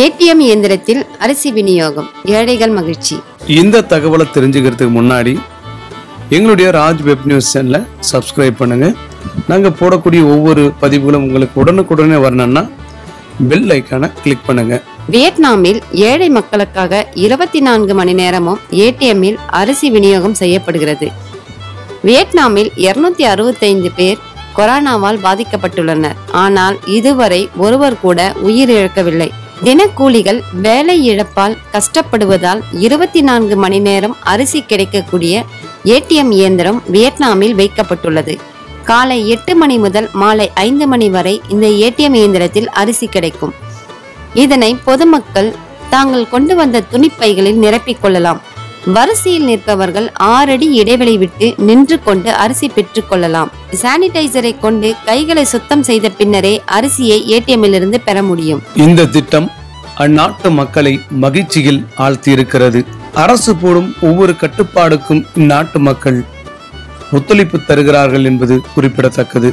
ATM இயந்திரத்தில் அரிசி விநியோகம். ஏழைகள் மகிழ்ச்சி. இந்த தகவலை தெரிஞ்சுக்கிறதுக்கு முன்னாடி எங்களுடைய ராஜ் வெப் நியூஸ் சேனலை சப்ஸ்கிரைப் பண்ணுங்க. நாங்கள் போடக்கூடிய ஒவ்வொரு பதிவுகளும் உங்களுக்கு உடனுக்குடனே வரணும்னா பெல் ஐக்கானை கிளிக் பண்ணுங்க. வியட்நாமில் ஏழை மக்களுக்காக இருபத்தி நான்கு மணி நேரமும் ஏடிஎம்மில் அரிசி விநியோகம் செய்யப்படுகிறது. வியட்நாமில் இருநூத்தி அறுபத்தைந்து பேர் கொரோனாவால் பாதிக்கப்பட்டுள்ளனர். ஆனால் இதுவரை ஒருவர் கூட உயிரிழக்கவில்லை. தினக்கூலிகள் வேலை இழப்பால் கஷ்டப்படுவதால் இருபத்தி நான்கு மணி நேரம் அரிசி கிடைக்கக்கூடிய ஏடிஎம் இயந்திரம் வியட்நாமில் வைக்கப்பட்டுள்ளது. காலை எட்டு மணி முதல் மாலை ஐந்து மணி வரை இந்த ஏடிஎம் இயந்திரத்தில் அரிசி கிடைக்கும். இதனை பொதுமக்கள் தாங்கள் கொண்டு வந்த துணிப்பைகளில் நிரப்பிக் கொள்ளலாம். வரிசையில் நிற்பவர்கள் ஆறடி இடைவெளி விட்டு நின்று கொண்டு அரிசி பெற்றுக் கொள்ளலாம். சானிடைசரை கொண்டு கைகளை சுத்தம் செய்த பின்னரே அரிசியை ஏடிஎம்மில் இருந்து பெற முடியும். இந்த திட்டம் அந்நாட்டு மக்களை மகிழ்ச்சியில் ஆழ்த்தியிருக்கிறது. அரசு போடும் ஒவ்வொரு கட்டுப்பாடுக்கும் இந்நாட்டு மக்கள் ஒத்துழைப்பு தருகிறார்கள் என்பது குறிப்பிடத்தக்கது.